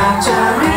capturing